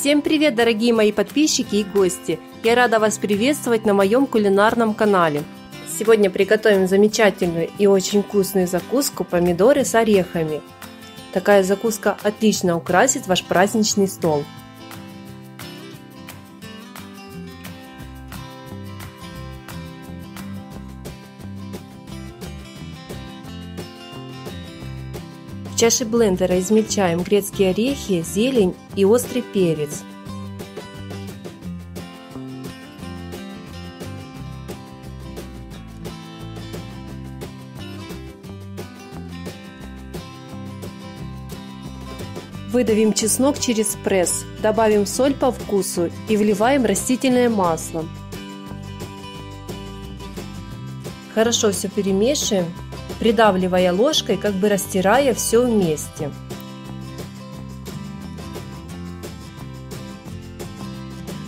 Всем привет, дорогие мои подписчики и гости! Я рада вас приветствовать на моем кулинарном канале. Сегодня приготовим замечательную и очень вкусную закуску помидоры с орехами. Такая закуска отлично украсит ваш праздничный стол. Чаше блендера измельчаем грецкие орехи, зелень и острый перец. Выдавим чеснок через пресс, добавим соль по вкусу и вливаем растительное масло. Хорошо все перемешиваем придавливая ложкой, как бы растирая все вместе.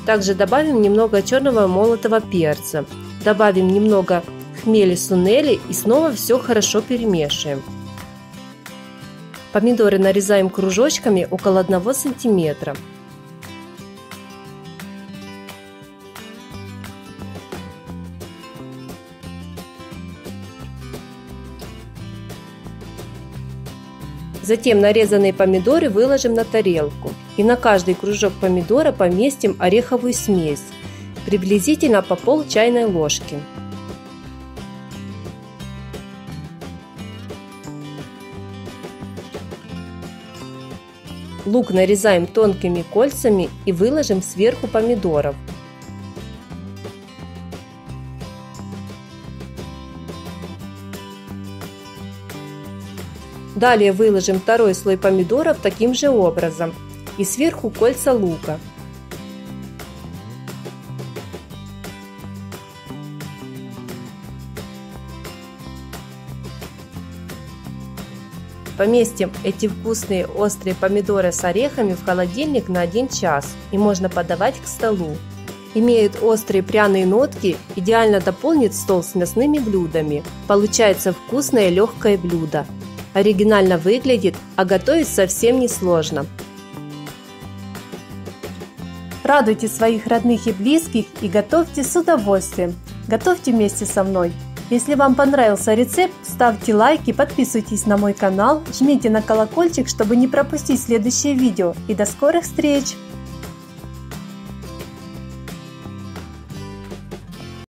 Также добавим немного черного молотого перца. Добавим немного хмели сунели и снова все хорошо перемешиваем. Помидоры нарезаем кружочками около 1 сантиметра. Затем нарезанные помидоры выложим на тарелку. И на каждый кружок помидора поместим ореховую смесь, приблизительно по пол чайной ложки. Лук нарезаем тонкими кольцами и выложим сверху помидоров. Далее выложим второй слой помидоров таким же образом и сверху кольца лука. Поместим эти вкусные острые помидоры с орехами в холодильник на 1 час и можно подавать к столу. Имеют острые пряные нотки, идеально дополнит стол с мясными блюдами. Получается вкусное легкое блюдо оригинально выглядит, а готовить совсем не сложно. Радуйте своих родных и близких и готовьте с удовольствием. Готовьте вместе со мной. Если вам понравился рецепт, ставьте лайки, подписывайтесь на мой канал, жмите на колокольчик, чтобы не пропустить следующее видео. И до скорых встреч!